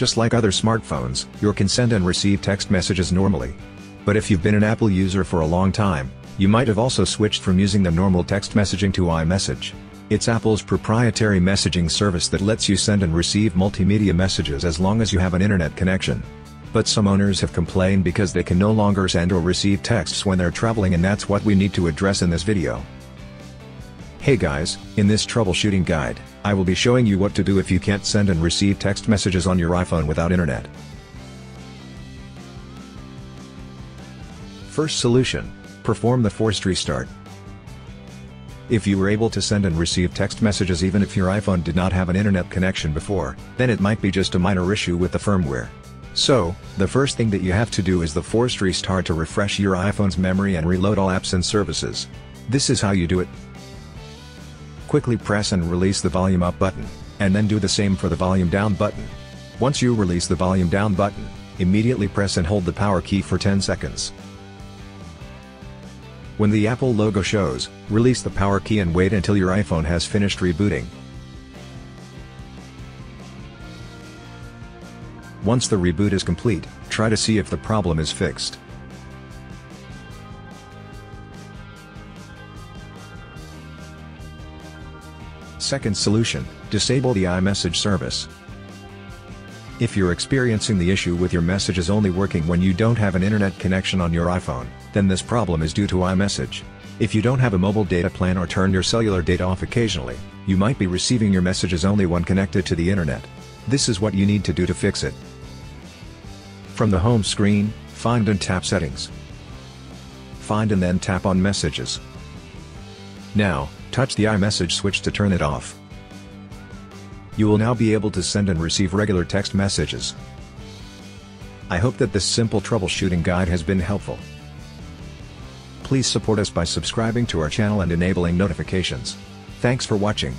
Just like other smartphones, you can send and receive text messages normally. But if you've been an Apple user for a long time, you might have also switched from using the normal text messaging to iMessage. It's Apple's proprietary messaging service that lets you send and receive multimedia messages as long as you have an internet connection. But some owners have complained because they can no longer send or receive texts when they're traveling and that's what we need to address in this video. Hey guys, in this troubleshooting guide, I will be showing you what to do if you can't send and receive text messages on your iPhone without internet. First solution, perform the forced restart. If you were able to send and receive text messages even if your iPhone did not have an internet connection before, then it might be just a minor issue with the firmware. So, the first thing that you have to do is the forced restart to refresh your iPhone's memory and reload all apps and services. This is how you do it. Quickly press and release the volume up button, and then do the same for the volume down button. Once you release the volume down button, immediately press and hold the power key for 10 seconds. When the Apple logo shows, release the power key and wait until your iPhone has finished rebooting. Once the reboot is complete, try to see if the problem is fixed. Second solution, disable the iMessage service. If you're experiencing the issue with your messages only working when you don't have an internet connection on your iPhone, then this problem is due to iMessage. If you don't have a mobile data plan or turn your cellular data off occasionally, you might be receiving your messages only when connected to the internet. This is what you need to do to fix it. From the home screen, find and tap Settings. Find and then tap on Messages. Now, touch the iMessage switch to turn it off. You will now be able to send and receive regular text messages. I hope that this simple troubleshooting guide has been helpful. Please support us by subscribing to our channel and enabling notifications. Thanks for watching.